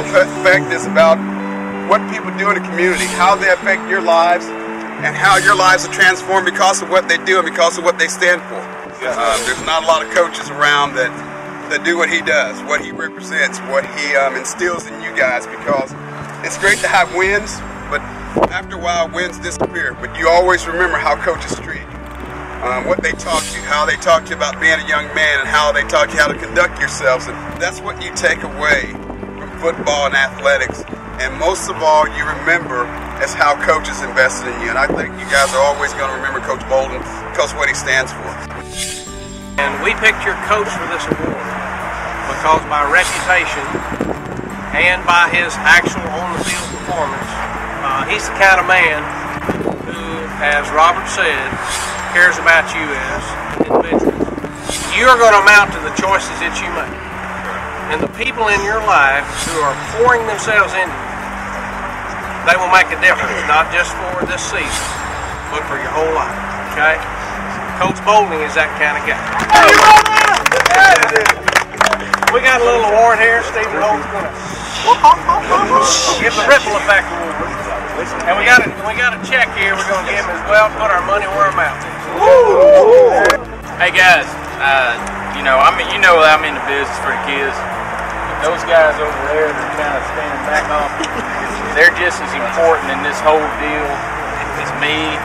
effect is about what people do in the community, how they affect your lives, and how your lives are transformed because of what they do and because of what they stand for. Uh, there's not a lot of coaches around that that do what he does, what he represents, what he um, instills in you guys. Because it's great to have wins, but after a while, wins disappear. But you always remember how coaches treat you, um, what they taught you, how they taught you about being a young man, and how they taught you how to conduct yourselves. And that's what you take away football and athletics. And most of all, you remember is how coaches invested in you. And I think you guys are always going to remember Coach Bolding because what he stands for. And we picked your coach for this award because by reputation and by his actual on-the-field performance, uh, he's the kind of man who, as Robert said, cares about you as individuals. You're going to amount to the choices that you make. And the people in your life who are pouring themselves in you, they will make a difference, not just for this season, but for your whole life. Okay? Coach Bolding is that kind of guy. We got a little award here. Stephen Holt's going to give the ripple effect award. And we got a, we got a check here we're going to give him as well. Put our money where our mouth is. Hey guys, uh, you know I mean, you know I'm in the business for the kids. Those guys over there that are kind of standing back off, they're just as important in this whole deal as me.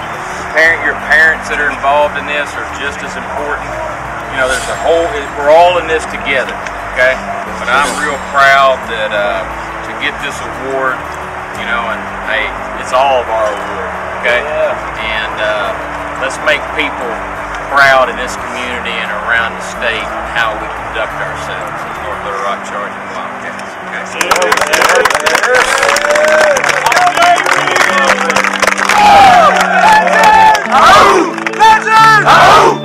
Parent, your parents that are involved in this are just as important. You know, there's a whole. We're all in this together. Okay, but I'm real proud that uh, to get this award. You know, and hey, it's all of our award. Okay, yeah. and uh, let's make people proud of this community and around the state how we conduct ourselves as North Little Rock Charging Wildcats. Okay. Oh, legend! Oh!